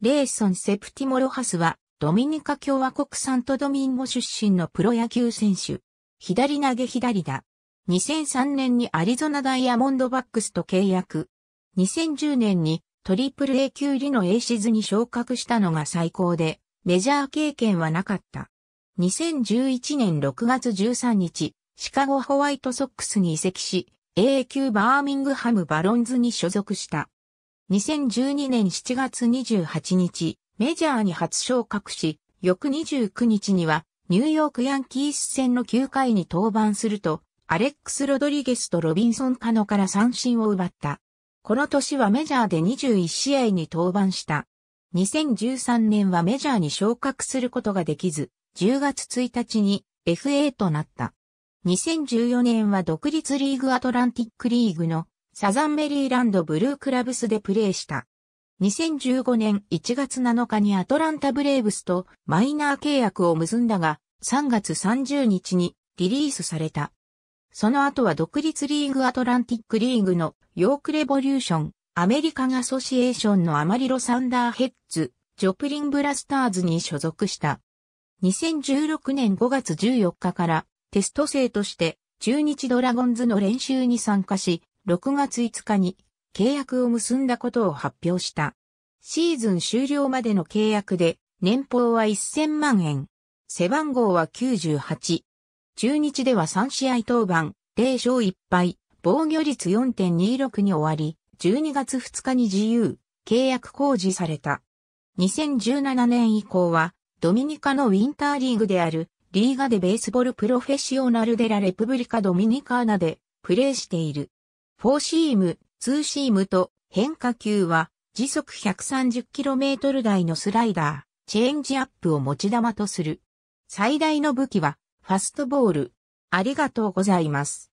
レーソン・セプティモ・ロハスは、ドミニカ共和国サントドミンゴ出身のプロ野球選手。左投げ左打。2003年にアリゾナダイヤモンドバックスと契約。2010年にトリプル A 級リノ・エイシズに昇格したのが最高で、メジャー経験はなかった。2011年6月13日、シカゴホワイトソックスに移籍し、A 級バーミングハムバロンズに所属した。2012年7月28日、メジャーに初昇格し、翌29日には、ニューヨークヤンキース戦の9回に登板すると、アレックス・ロドリゲスとロビンソン・カノから三振を奪った。この年はメジャーで21試合に登板した。2013年はメジャーに昇格することができず、10月1日に FA となった。2014年は独立リーグアトランティックリーグのサザンメリーランドブルークラブスでプレーした。2015年1月7日にアトランタブレーブスとマイナー契約を結んだが、3月30日にリリースされた。その後は独立リーグアトランティックリーグのヨークレボリューション、アメリカンアソシエーションのアマリロサンダーヘッズ、ジョプリンブラスターズに所属した。2016年5月14日からテスト生として中日ドラゴンズの練習に参加し、6月5日に契約を結んだことを発表した。シーズン終了までの契約で年俸は1000万円。背番号は98。中日では3試合登板、0勝1敗、防御率4.26に終わり、12月2日に自由、契約公示された。2017年以降は、ドミニカのウィンターリーグである、リーガでベースボールプロフェッショナルデラレプブリカドミニカーナでプレーしている。フォーシーム、ツーシームと変化球は時速 130km 台のスライダー、チェンジアップを持ち球とする。最大の武器はファストボール。ありがとうございます。